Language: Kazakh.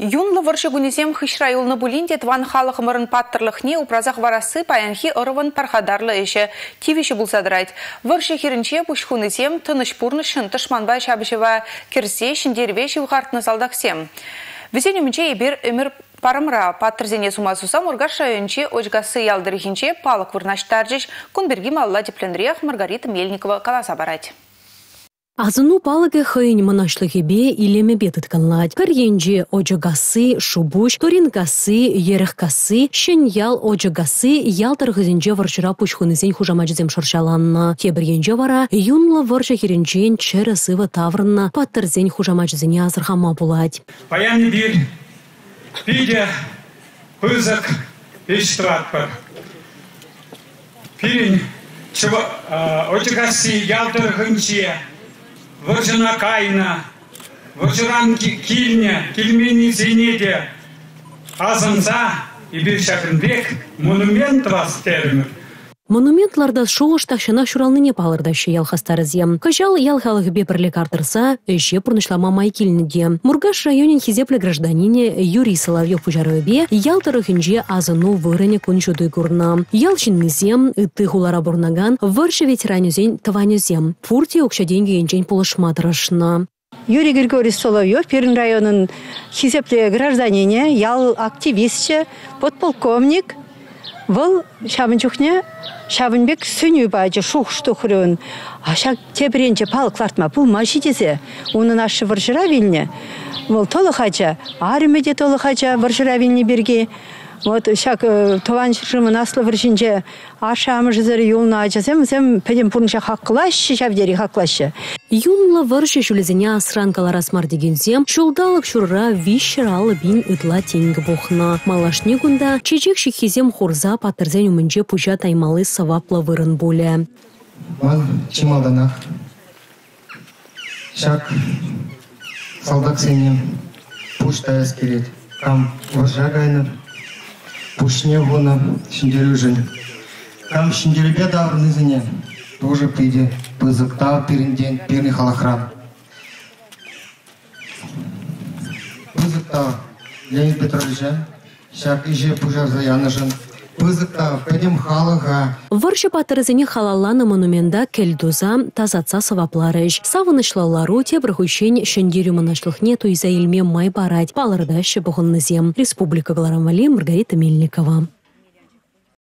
Юнлы варшы гунезем хышра юлны булинде тван халық мырын паттырлықне упразақ варасы паянхи ырывын пархадарлы еші тивиші бұлсадырайд. Варшы хирінче бұш хунезем тыныш пурны шынтыш манбай шабышева кірсе шындервеші ұғартны залдақсем. Візені мүнче ебір өмір Парымра паттырзене сумасуса мургаш районче очгасы ялдырыхинче палық вырнаштаржыш малла тепленрех Маргарита Мельникова барать. Азыну палыгы хыйн мынашлыгебе илеме бетыт канлать. Карьенже ожагасы, шубуш, торинкасы, ерехкасы, ял ожагасы, ялтар хызенже варшыра пучхунызен хужамачызем шыршаланна. Тебіргенже вара, юнлы варша херенчен чыры сывы таврынна паттырзен хужамачызене азырхама булать. Паяны бир, пиде, пызык, иштратпыр. Пирин, чыва, ожагасы, ялтар хынче, выржына кайна, выржыран килне, килмени зенеде, азымса, ибир шакынбек монумент вас термір. Монументларда шоғыш тақшына шуралныне палырдашы ялхастарызем. Кыжал ялхалық бепірлік артырса, әше пұрнышлама майкелінде. Мургаш районен хизеплі гражданине Юрий Соловьев пужарыбе ялтырықынже азыну вырыне күншуды күрна. Ялшыннызем, үтті хулара бұрнаган, варшы ветеранюзен таванюзем. Пурте окшаденге енжен полышматырышна. Юрий Григорьевич Соловьев, Пермь районын хизеплі гражданине, ял активистче, подполковник, Вăл çавынчухне çавынбек сүнү бажы шух штухрын. Аша тебренче палыклартма бул машитесе. Унун ашы выржыра вилне. Вăл толыхача, армеде толыхача выржыра вилне берге. Вот шак тован шырмын аслы выржинче ашамы жызыры юлна ачасем сем педем пурнша хакклашы шавдери хакклашы. Юнла варшы шулезене асранкалар асмар дегензем, шулдалық шурра вишшыралы бин ытла тенгі бухна. Малашни гунда чечек шихизем хурза патырзен умынче пужа таймалы савапла вырын боле. Ман чималданах. Шак салдак сенем пушта эскерет. Кам варжа гайныр пушне вона шиндерюжен. Кам шиндеребе даврнызыне тоже приде пызыкта пирінден пирни халахран. Пызыкта Леонид Петровича шак иже пужар заянышын пызыкта педем халыға. Варшы патырызыне халалланы монумента келдуза тазатса савапларыш. Савынышлалару тебір хущен шендерю монашлыхне туйза илме май барать. Палырда бұғыннызем. Республика Гларамали Маргарита Мельникова.